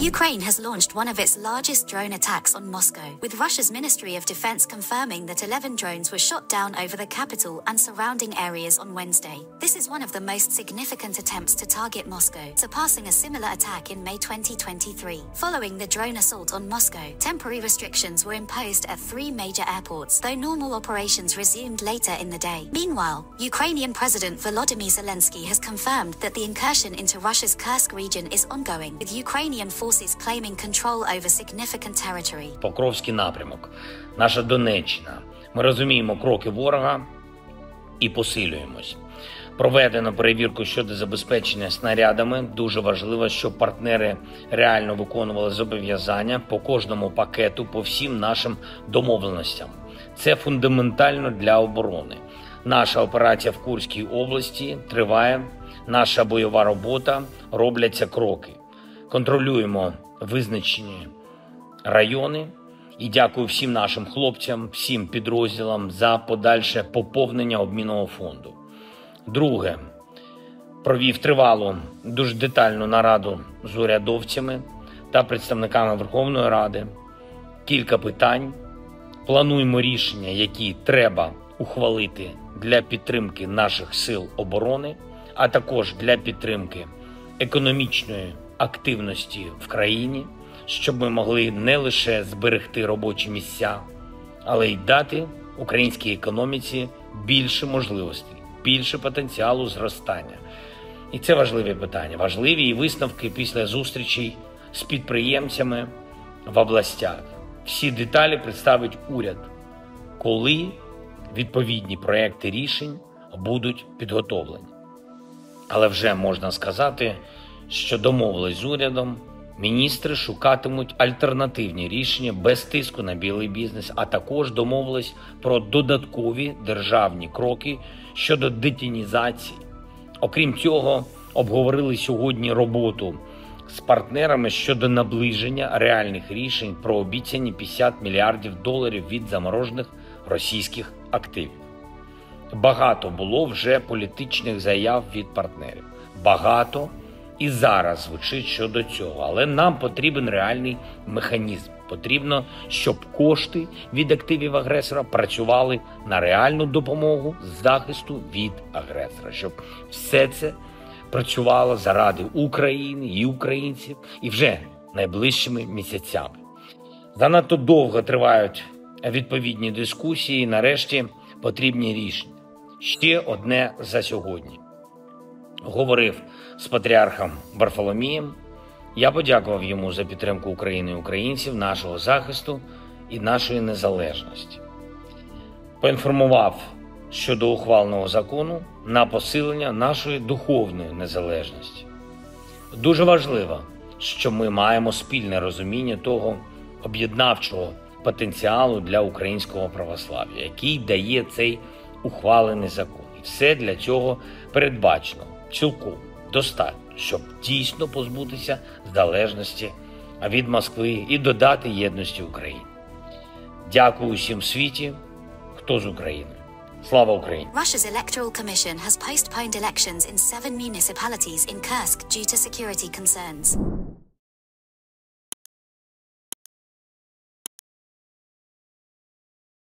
Ukraine has launched one of its largest drone attacks on Moscow, with Russia's Ministry of Defense confirming that 11 drones were shot down over the capital and surrounding areas on Wednesday. This is one of the most significant attempts to target Moscow, surpassing a similar attack in May 2023. Following the drone assault on Moscow, temporary restrictions were imposed at three major airports, though normal operations resumed later in the day. Meanwhile, Ukrainian President Volodymyr Zelensky has confirmed that the incursion into Russia's Kursk region is ongoing, with Ukrainian forces claiming control over significant territory. Покровський напрямок, наша Донеччина. Ми розуміємо кроки ворога і посилюємось. Проведено перевірку щодо забезпечення снарядами. Дуже важливо, щоб партнери реально виконували зобов'язання по кожному пакету, по всім нашим домовленостям. Це фундаментально для оборони. Наша операція в Курській області триває. Наша бойова робота робляться кроки. Контролюємо визначені райони. І дякую всім нашим хлопцям, всім підрозділам за подальше поповнення обмінного фонду. Друге, провів тривалу, дуже детальну нараду з урядовцями та представниками Верховної Ради. Кілька питань. Плануємо рішення, які треба ухвалити для підтримки наших сил оборони, а також для підтримки економічної активності в країні, щоб ми могли не лише зберегти робочі місця, але й дати українській економіці більше можливостей, більше потенціалу зростання. І це важливі питання, важливі і висновки після зустрічей з підприємцями в областях. Всі деталі представить уряд, коли відповідні проекти рішень будуть підготовлені. Але вже можна сказати, що домовились з урядом, міністри шукатимуть альтернативні рішення без тиску на білий бізнес, а також домовились про додаткові державні кроки щодо детінізації. Окрім цього, обговорили сьогодні роботу з партнерами щодо наближення реальних рішень про обіцяні 50 мільярдів доларів від заморожених російських активів. Багато було вже політичних заяв від партнерів. Багато і зараз звучить щодо цього, але нам потрібен реальний механізм. Потрібно, щоб кошти від активів агресора працювали на реальну допомогу з захисту від агресора, щоб все це працювало заради України і українців і вже найближчими місяцями. Занадто довго тривають відповідні дискусії. і Нарешті потрібні рішення. Ще одне за сьогодні. Говорив з патріархом Варфоломієм. Я подякував йому за підтримку України і українців, нашого захисту і нашої незалежності. Поінформував щодо ухваленого закону на посилення нашої духовної незалежності. Дуже важливо, що ми маємо спільне розуміння того об'єднавчого потенціалу для українського православ'я, який дає цей ухвалений закон. І все для цього передбачено цілком достатньо, щоб дійсно позбутися залежності від Москви і додати єдності України. Дякую усім світі, хто з України. Слава Україні! Postponed elections in seven municipalities in Kursk due to security concerns.